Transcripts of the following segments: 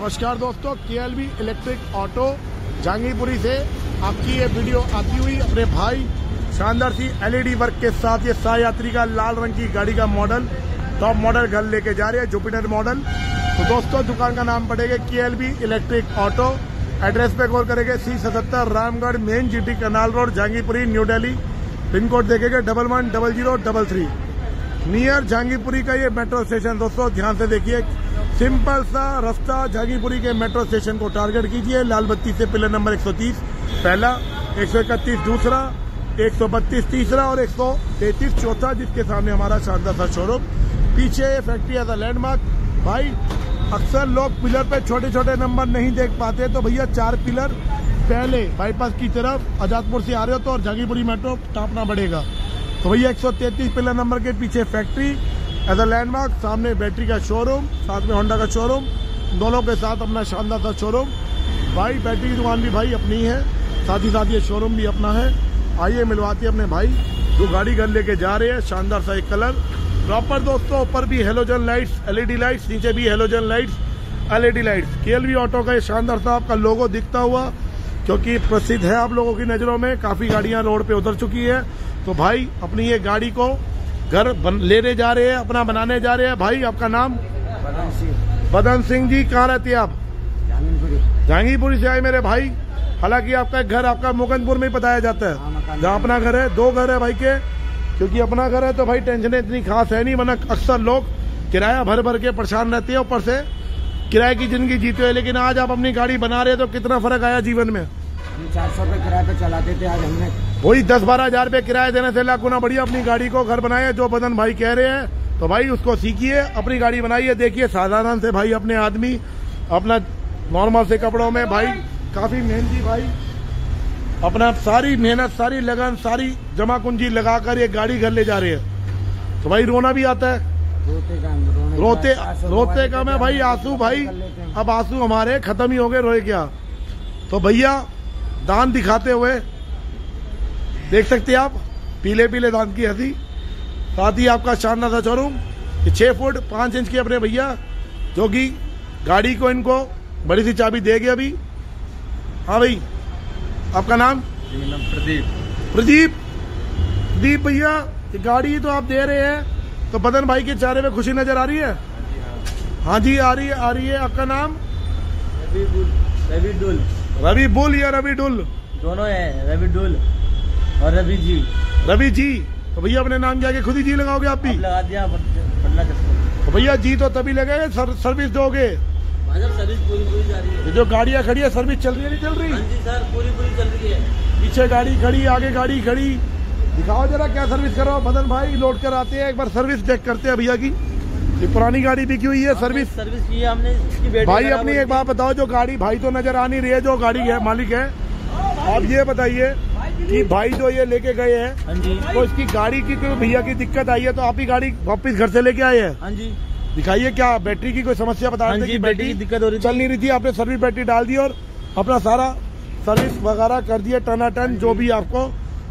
नमस्कार दोस्तों के इलेक्ट्रिक ऑटो जहांगीरपुरी से आपकी ये वीडियो आती हुई अपने भाई शानदार सी एलईडी वर्क के साथ ये यात्री का लाल रंग की गाड़ी का मॉडल, टॉप मॉडल घर लेके जा रहे हैं, जुपिटर मॉडल। तो दोस्तों, दुकान का नाम पड़ेगा के इलेक्ट्रिक ऑटो। एड्रेस पे कॉल करेंगे सी सतहत्तर Ramgarh main GT Karnal road, Jahangirpuri, New Delhi. Pin code देखेंगे double one double zero double three. Near Jahangirpuri का ये मेट्रो स्टेशन, दोस्तों, ध्यान से देखिए सिंपल सा, रास्ता जहांगीरपुरी के मेट्रो स्टेशन को टारगेट कीजिए। लाल बत्ती से पिलर नंबर 130 पहला 131 दूसरा 132 तीसरा और 133 चौथा, जिसके सामने हमारा शानदार सा शोरूम पीछे फैक्ट्री एज अ लैंडमार्क भाई, अक्सर लोग पिलर पे छोटे छोटे नंबर नहीं देख पाते तो भैया चार पिलर पहले बाईपास की तरफ़, आजादपुर से आ रहे हो तो और जहांगीरपुरी मेट्रो टापना बढ़ेगा। तो भैया 133 पिलर नंबर के पीछे फैक्ट्री एज अ लैंडमार्क सामने बैटरी का शोरूम साथ में होंडा का शोरूम दोनों के साथ अपना शानदार सा शोरूम भाई, बैटरी की दुकान भी भाई अपनी है, साथ ही साथ ये शोरूम भी अपना है। आइए, मिलवाती है अपने भाई। जो गाड़ी घर लेके जा रहे हैं, शानदार सा एक कलर। प्रॉपर दोस्तों, ऊपर भी हेलोजन लाइट्स एलईडी लाइट्स नीचे भी halogen lights LED lights KLV auto का ये शानदार सा आपका लोगो दिखता हुआ, क्योंकि प्रसिद्ध है आप लोगों की नज़रों में, काफ़ी गाड़ियाँ रोड पे उतर चुकी है। तो भाई, अपनी ये गाड़ी को घर बन, लेने जा रहे हैं अपना बनाने जा रहे हैं। भाई आपका नाम? बदन सिंह। बदन सिंह जी कहाँ रहते हैं आप? जहांगीरपुरी। से आए मेरे भाई। हालाँकि आपका घर आपका मुकंदपुर में ही बताया जाता हाँ, है जहाँ अपना घर है दो घर है भाई के। क्योंकि अपना घर है तो भाई टेंशन इतनी खास है नहीं वरना अक्सर लोग किराया भर भर के परेशान रहते हैं ऊपर से। किराए की ज़िंदगी जीते हैं लेकिन आज आप अपनी गाड़ी बना रहे हैं तो कितना फ़र्क आया जीवन में? हम चार सौ रुपये किराए पे चलाते थे आज हमने वही दस बारह हज़ार रुपए किराया देने से लाख गुना बढ़िया अपनी गाड़ी को घर बनाए जो बदन भाई कह रहे हैं। तो भाई उसको सीखिए अपनी गाड़ी बनाइए देखिए साधारण से भाई अपने आदमी अपना नॉर्मल से कपड़ों में भाई काफ़ी मेहनती भाई। अपना सारी मेहनत सारी लगन सारी जमा कुंजी लगाकर ये गाड़ी घर ले जा रहे हैं। तो भाई रोना भी आता है। रोते रोते का मैं भाई आँसू भाई। अब आँसू हमारे खत्म ही हो गए रोए क्या? तो भैया दान दिखाते हुए देख सकते हैं आप पीले पीले दांत की हँसी साथ ही आपका शानदार सा शोरूम छह फुट पाँच इंच के अपने भैया जो कि गाड़ी को इनको बड़ी सी चाबी देगी अभी। हाँ भाई आपका नाम? प्रदीप। प्रदीप? प्रदीप भैया ये गाड़ी तो आप दे रहे हैं तो बदन भाई के चेहरे में खुशी नज़र आ रही है? हाँ जी आ रही है आ रही है। आपका नाम? रवि डुल। रवि बुल या रवि डुल। दोनों है रवि डुल और रवि जी। रवि जी तो भैया अपने नाम के आगे खुद ही जी लगाओगे आप भी? लगा दिया तो भैया जी तो तभी लगेगा सर, सर्विस दोगे। सर्विस पूरी पूरी जा रही है। जो गाड़ियाँ खड़ी है सर्विस चल रही है नहीं चल रही? हाँ जी सर पूरी पूरी चल रही है। पीछे गाड़ी खड़ी आगे गाड़ी खड़ी। दिखाओ जरा क्या सर्विस करो मदन भाई लौट कर आते हैं एक बार सर्विस चेक करते हैं भैया की। ये पुरानी गाड़ी बिकी हुई है सर्विस सर्विस की है हमने इसकी भाई अपनी एक बात बताओ जो गाड़ी भाई तो नज़र आ नहीं रही है जो गाड़ी है मालिक है। आप ये बताइए कि भाई जो ये लेके गए हैं हाँ तो इसकी गाड़ी की कोई भैया की दिक्कत आई है तो आप ही गाड़ी वापस घर से लेके आए हैं? हाँ जी। दिखाइए क्या बैटरी की कोई समस्या बता हाँ रहे थे की दिक्कत हो रही चल नहीं रही थी आपने सर्विस बैटरी डाल दी और अपना सारा सर्विस वगैरह कर दिया टना टन जो भी आपको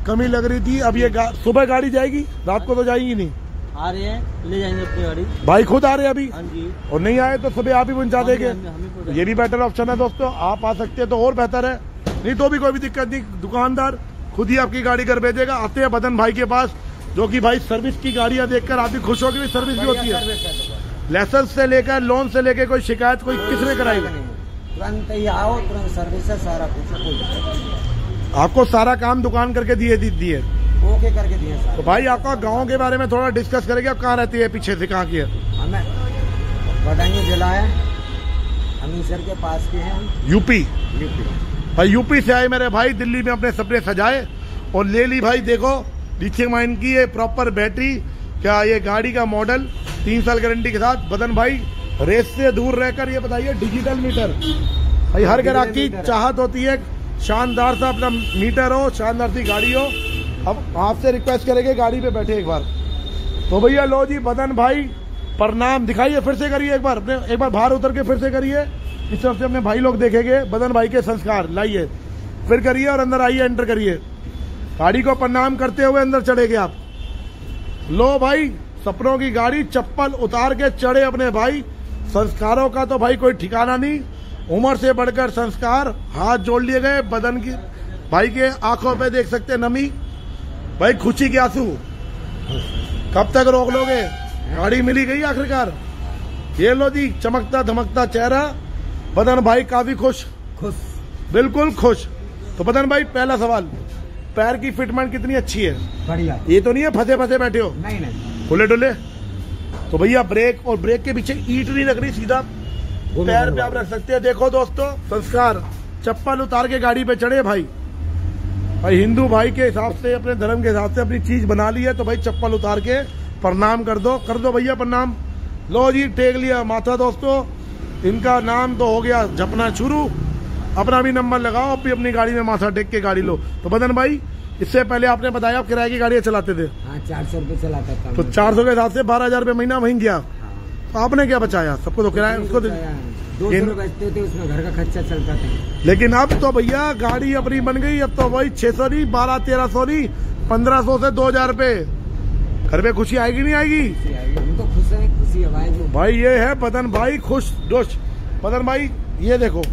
कमी लग रही थी। अब ये गा, सुबह गाड़ी जाएगी रात को तो जाएगी नहीं। आ रहे हैं ले जाएँगे अपनी गाड़ी भाई खुद आ रहे हैं अभी? हाँ जी। और नहीं आए तो सुबह आप ही पहुँचा हाँ देंगे। हाँ ये भी बेटर ऑप्शन है दोस्तों। आप आ सकते हैं तो और बेहतर है। नहीं तो भी कोई भी दिक्कत नहीं। दुकानदार खुद ही आपकी गाड़ी कर भेजेगा। आते हैं बदन भाई के पास जो कि भाई सर्विस की गाड़ियाँ देखकर आप भी खुश होगी सर्विस भी होती है। लाइसेंस से लेकर लोन से लेकर कोई शिकायत कोई किसने कराई? नहीं। तुरंत ही आओ तुरंत सर्विस है सारा कुछ आपको सारा काम दुकान करके दिए दिए। ओके करके दिए तो भाई आपका गाँव के बारे में थोड़ा डिस्कस करेंगे आप कहाँ रहती है पीछे से कहाँ की है? हमें बदायूं जिला है अमीसर के पास के हैं यूपी। यूपी। भाई यूपी से आए मेरे भाई दिल्ली में अपने सपने सजाए और ले ली भाई देखो लिथियम आयन की ये प्रॉपर बैटरी क्या ये गाड़ी का मॉडल तीन साल गारंटी के साथ। बदन भाई रेस से दूर रहकर ये बताइए डिजिटल मीटर भाई हर ग्राहक की चाहत होती है शानदार सा अपना मीटर हो शानदार सी गाड़ी हो अब आपसे रिक्वेस्ट करेंगे गाड़ी पे बैठे एक बार। तो भैया लो जी, बदन भाई, प्रणाम, दिखाइए फिर से करिए एक बार, अपने, एक बार बाहर उतर के फिर से करिए। इस तरफ़ से अपने भाई लोग देखेंगे, बदन भाई के संस्कार, लाइए। फिर करिए और अंदर आइए एंटर करिए। गाड़ी को प्रणाम करते हुए अंदर चढ़ेगे आप। लो भाई, सपनों की गाड़ी, चप्पल उतार के चढ़े अपने भाई। संस्कारों का तो भाई कोई ठिकाना नहीं। उम्र से बढ़कर संस्कार, हाथ जोड़ लिए गए, बदन की, भाई के आँखों पे देख सकते नमी। भाई खुशी के आँसू कब तक रोक लोगे? गाड़ी मिली गई आखिरकार। ये लो जी चमकता धमकता चेहरा। बदन भाई काफ़ी खुश। खुश। बिल्कुल खुश। तो बदन भाई पहला सवाल पैर की फिटमेंट कितनी अच्छी है? बढ़िया। ये तो नहीं है फंसे फंसे बैठे हो? नहीं नहीं। खुले डुले तो भैया ब्रेक और ब्रेक के पीछे ईट नहीं लग रही सीधा पैर पे आप रख सकते हैं। देखो दोस्तों संस्कार चप्पल उतार के गाड़ी पे चढ़े भाई। भाई हिंदू भाई के हिसाब से अपने धर्म के हिसाब से अपनी चीज़ बना ली है तो भाई चप्पल उतार के प्रणाम कर दो। कर दो भैया प्रणाम। लो जी टेक लिया। माथा दोस्तों इनका नाम तो हो गया जपना शुरू। अपना भी नंबर लगाओ भी अपनी गाड़ी में माथा टेक के गाड़ी लो। तो बदन भाई इससे पहले आपने बताया आप किराए की गाड़ियाँ चलाते थे। हाँ चार सौ रुपये चलाता था तो चार सौ के हिसाब से बारह हज़ार रुपये महीना वहीं गया। तो आपने क्या बचाया? सबको तो किराया उसको तो दो सौ बचते थे उसमें घर का खर्चा चलता था। लेकिन अब तो भैया गाड़ी अपनी बन गई अब तो वही छह सौ नहीं बारह तेरह सौ नहीं पंद्रह सौ से दो हज़ार रुपए घर में खुशी आएगी नहीं आएगी? हम तो खुश हैं खुशी जो भाई ये है बदन भाई खुश दोस्त। बदन भाई ये देखो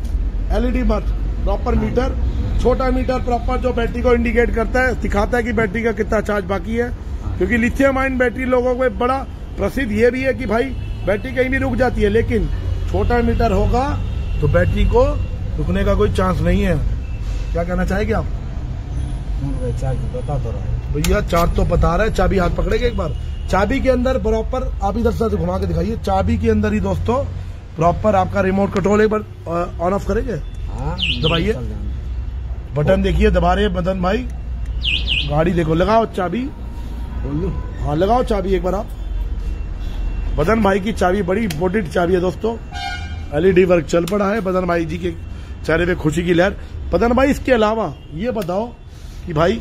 एलईडी मत प्रॉपर मीटर छोटा मीटर प्रॉपर जो बैटरी को इंडिकेट करता है दिखाता है कि बैटरी का कितना चार्ज बाकी है। क्योंकि लिथियम आयन बैटरी लोगों को बड़ा प्रसिद्ध ये भी है कि भाई बैटरी कहीं भी रुक जाती है लेकिन छोटा मीटर होगा तो बैटरी को रुकने का कोई चांस नहीं है। क्या कहना चाहेंगे आप? चार्ज बता तो रहा भैया चार्ज तो बता रहा है। चाबी हाथ पकड़ेगा एक बार? चाबी के अंदर प्रॉपर आप इधर से घुमा के दिखाइए। चाबी के अंदर ही दोस्तों प्रॉपर आपका रिमोट कंट्रोल एक बार ऑन ऑफ़ करेंगे? हाँ दबाइए। बटन देखिए दबा रहे बदन भाई। गाड़ी देखो लगाओ चाबी। हाँ लगाओ चाबी एक बार आप। बदन भाई की चाबी बड़ी इंपोर्टेंट चाबी है दोस्तों। एलईडी वर्क चल पड़ा है बदन भाई जी के चेहरे पे खुशी की लहर। बदन भाई इसके अलावा ये बताओ कि भाई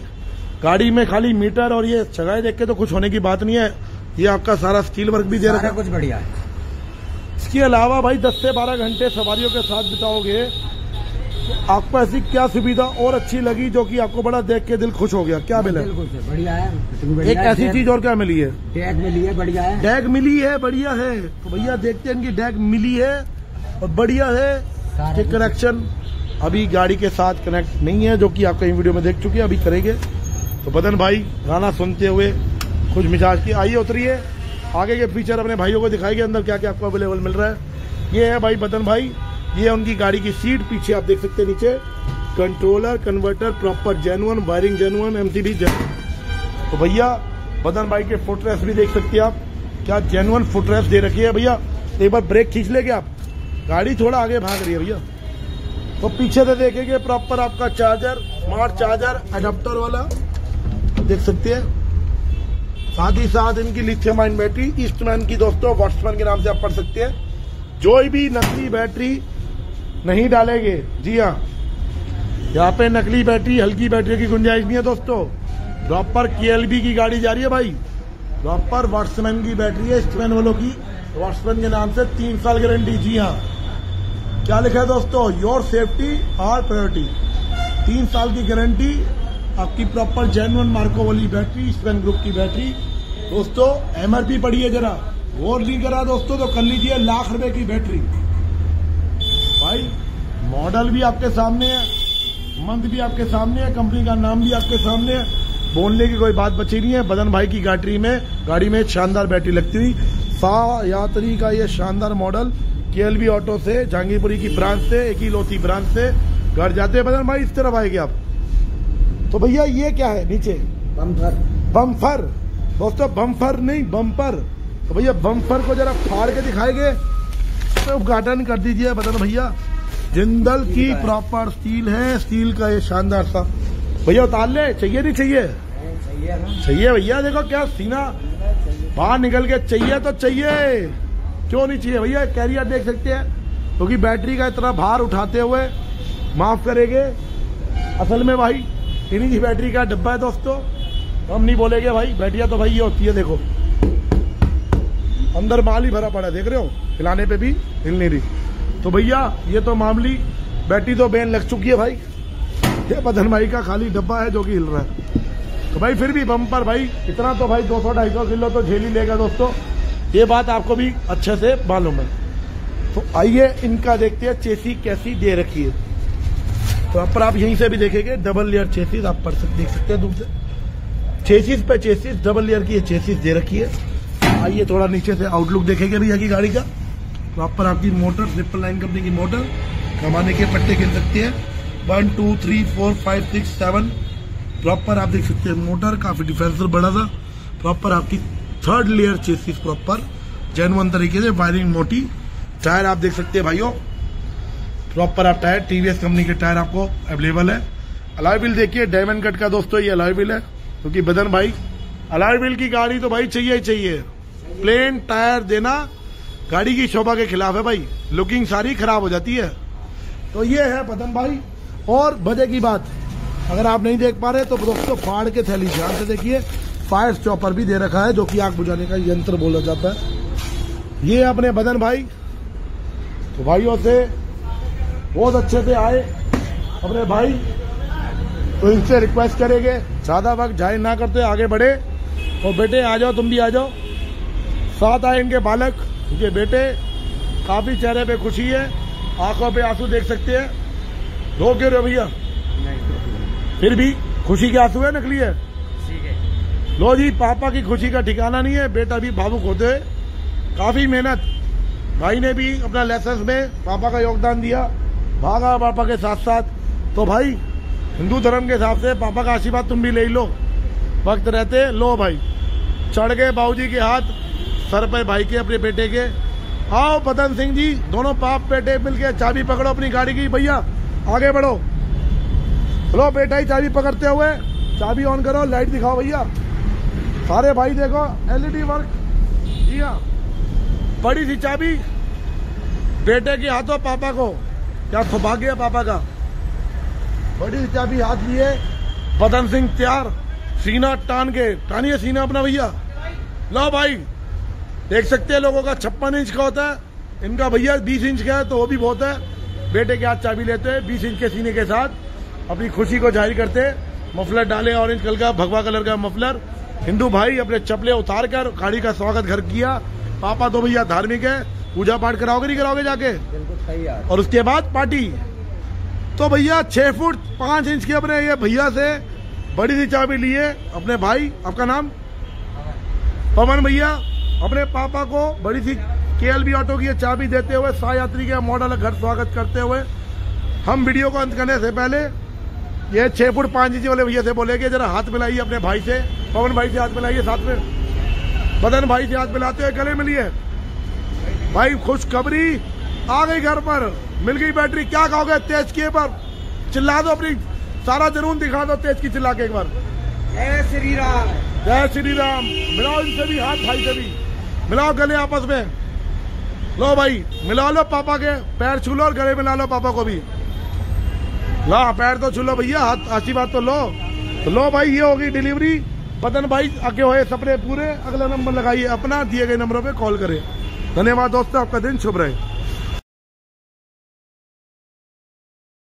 गाड़ी में खाली मीटर और ये जगह देख के तो कुछ होने की बात नहीं है। ये आपका सारा स्टील वर्क भी दे रखा सारा है। कुछ बढ़िया है। इसके अलावा भाई 10 से 12 घंटे सवारियों के साथ बिताओगे तो आपको ऐसी क्या सुविधा और अच्छी लगी जो कि आपको बड़ा देख के दिल खुश हो गया? क्या मिला? बढ़िया है। एक ऐसी चीज़ और क्या मिली है? टैग में लिए बढ़िया है। डैग मिली है बढ़िया है। तो भैया देखते हैं इनकी डैग मिली है। और बढ़िया है कि कनेक्शन अभी गाड़ी के साथ कनेक्ट नहीं है जो कि आप कहीं वीडियो में देख चुके हैं अभी करेंगे। तो बदन भाई गाना सुनते हुए खुश मिजाज की आइए उतरिए। आगे के फीचर अपने भाइयों को दिखाएँगे अंदर क्या क्या आपको अवेलेबल मिल रहा है। ये है भाई बदन भाई ये है उनकी गाड़ी की सीट पीछे आप देख सकते हैं नीचे। Controller converter proper genuine wiring genuine M MCB तो भैया बदन भाई के फुट रेस्ट भी देख सकते हैं आप। क्या जेनुअन फुट रेस्ट दे रखी है भैया? एक बार ब्रेक खींच लेंगे आप? गाड़ी थोड़ा आगे भाग रही है भैया। तो पीछे से देखेंगे प्रॉपर आपका चार्जर स्मार्ट चार्जर अडेप्टर वाला। देख सकते हैं। साथ ही साथ इनकी लिथियम आयन बैटरी ईस्टमैन की दोस्तों वॉट्समैन के नाम से आप पढ़ सकते हैं। जो भी नकली बैटरी नहीं डालेंगे। जी हाँ। यहाँ पे नकली बैटरी हल्की बैटरी की गुंजाइश नहीं है दोस्तों। प्रॉपर के की गाड़ी जा रही है भाई। प्रॉपर वॉट्समैन की बैटरी है ईस्टमैन वालों की। वॉट्समैन के नाम से तीन साल गारंटी जी हाँ। क्या लिखा है दोस्तों? योर सेफ्टी आर प्रायोरिटी तीन साल की गारंटी आपकी प्रॉपर जेनुअन मार्को वाली बैटरी स्पेन ग्रुप की बैटरी दोस्तों एमआरपी पड़ी है जरा। गौर नहीं करा दोस्तों तो कर लीजिए लाख रुपए की बैटरी भाई मॉडल भी आपके सामने है मंथ भी आपके सामने है कंपनी का नाम भी आपके सामने है. बोलने की कोई बात बची नहीं है। बदन भाई की गाड़ी में गाड़ी में शानदार बैटरी लगती हुई सा यात्री का ये शानदार मॉडल के ऑटो से जहांगीरपुरी की ब्रांच से एक ही लोती ब्रांच से घर जाते हैं। बदन भाई इस तरफ़ आएँगे आप। तो भैया ये क्या है? नीचे। Bumper bumper. दोस्तों बम्फर नहीं बम्पर। तो भैया बम्फर को जरा फाड़ के दिखाएँगे। तो उद्घाटन कर दीजिए बदन भैया। जिंदल की। प्रॉपर स्टील है। स्टील का ये शानदार सा। भैया उतार ले। चाहिए नहीं चाहिए? चाहिए भैया देखो क्या सीना। बाहर निकल के चाहिए तो चाहिए। क्यों नहीं चाहिए? भैया कैरियर देख सकते हैं, क्योंकि तो बैटरी का इतना भार उठाते हुए माफ़ करेंगे। असल में भाई, इन्हीं की बैटरी का डब्बा है दोस्तों। हम नहीं बोलेंगे भाई, बैटरिया तो भाई ये होती है, देखो। अंदर माल ही भरा पड़ा देख रहे हो? हिलाने पे भी हिल नहीं रही। तो भैया, ये तो मामली बैटरी तो बैन लग चुकी है भाई। ये बदन भाई का खाली डब्बा है जो कि हिल रहा है। तो भाई, फिर भी बम्पर भाई, इतना तो भाई 200 ढाई सौ किलो तो झेल ही लेगा दोस्तों। ये बात आपको भी अच्छे से मालूम है। तो आइए इनका देखते हैं, चेसी कैसी दे रखी है। प्रॉपर आप यहीं से भी देखेंगे डबल लेयर चेसीज आप सकते देख सकते हैं दूर से। चेसीज पे चेसीज डबल लेयर की ये चेसीज दे रखी है। आइए थोड़ा नीचे से आउटलुक देखेंगे भैया की गाड़ी का। प्रॉपर आपकी मोटर ट्रिपल लाइन कंपनी की मोटर कमाने के पट्टे गिन सकते है। One two three four five six seven proper आप देख सकते हैं मोटर काफ़ी डिफेंसर बड़ा था प्रॉपर आपकी third layer chassis proper genuine तरीके से वायरिंग मोटी। टायर आप देख सकते हैं भाइयों। प्रॉपर आप टायर टीवीएस कंपनी के टायर आपको अवेलेबल है। अलाय व्हील देखिए डायमंड कट का दोस्तों, ये अलाय व्हील है। क्योंकि तो बदन भाई अलाय व्हील की गाड़ी तो भाई चाहिए ही चाहिए। प्लेन टायर देना, गाड़ी की शोभा के खिलाफ है भाई। लुकिंग सारी खराब हो जाती है। तो ये है बदन भाई। और बजे की बात, अगर आप नहीं देख पा रहे तो दोस्तों फाड़ के थैली ध्यान से देखिए। फायर चॉपर भी दे रखा है जो कि आग बुझाने का यंत्र बोला जाता है। ये अपने बदन भाई। तो भाइयों से बहुत अच्छे से आए अपने भाई। तो इनसे रिक्वेस्ट करेंगे ज़्यादा वक्त जाए ना करते आगे बढ़े। और बेटे आ जाओ तुम भी आ जाओ। साथ आए इनके बालक इनके बेटे। काफ़ी चेहरे पे खुशी है आँखों पे आँसू देख सकते हैं। रो क्यों रहे भैया? फिर भी खुशी के आँसू है नकली है? लो जी, पापा की खुशी का ठिकाना नहीं है, बेटा भी भावुक होते काफ़ी मेहनत। भाई ने भी अपना लाइसेंस में पापा का योगदान दिया, भागा पापा के साथ साथ तो भाई, हिंदू धर्म के हिसाब से पापा का आशीर्वाद तुम भी ले लो। वक्त रहते, लो भाई। चढ़ गए बाबूजी के हाथ, सर पर भाई के, अपने बेटे के। आओ पतन सिंह जी, दोनों पाप बेटे मिलके चाबी पकड़ो अपनी गाड़ी की। भैया, आगे बढ़ो। लो बेटा ही चाबी पकड़ते हुए, चाबी ऑन करो लाइट दिखाओ भैया। सारे भाई देखो एलईडी वर्क जी हाँ बड़ी सी चाबी। बेटे के हाथों पापा को। क्या सौभाग्य है पापा का। बड़ी सी चाबी, हाथ लिए। बदन सिंह तैयार। सीना टान के। टानिए सीना अपना भैया। लो भाई। देख सकते हैं लोगों का छप्पन इंच का होता है। इनका भैया बीस इंच का है तो वो भी बहुत है। बेटे के हाथ चाबी लेते हैं, बीस इंच के सीने के साथ। अपनी खुशी को ज़ाहिर करते मफलर डाले ऑरेंज कलर का, भगवा कलर का मफलर। हिंदू भाई अपने चपले उतार कर गाड़ी का स्वागत घर किया। पापा तो भैया धार्मिक है पूजा पाठ कराओगे नहीं कराओगे जाके? बिल्कुल सही और उसके बाद पार्टी। तो भैया छह फुट पाँच इंच के अपने ये भैया से बड़ी सी चाबी लिए अपने भाई। आपका नाम? पवन भैया अपने पापा को बड़ी सी के ऑटो की चाबी देते हुए यात्री के मॉडल घर स्वागत करते हुए। हम वीडियो को अंत करने से पहले ये छह फुट पाँच इंच वाले भैया से बोलेंगे जरा हाथ मिलाइए अपने भाई से। पवन भाई से हाथ मिलाइए साथ में। बदन भाई से हाथ मिलाते हुए गले मिलिए। भाई खुशखबरी आ गई घर पर। मिल गई बैटरी। क्या कहोगे तेज किए पर? चिल्ला दो अपनी। सारा जुनून दिखा दो तेज की चिल्ला के एक बार। जय श्री राम। जय श्री राम। मिलाओ इनसे भी हाथ भाई से भी। मिलाओ गले आपस में। लो भाई मिला लो पापा के। पैर छू लो और गले मिला लो पापा को भी। ला पैर तो छू लो भैया। हाथ अच्छी बात तो लो। तो लो भाई ये होगी डिलीवरी। बदन भाई आगे हुए सपने पूरे। अगला नंबर लगाइए अपना, दिए गए नंबरों पे कॉल करें। धन्यवाद दोस्तों, आपका दिन शुभ रहे।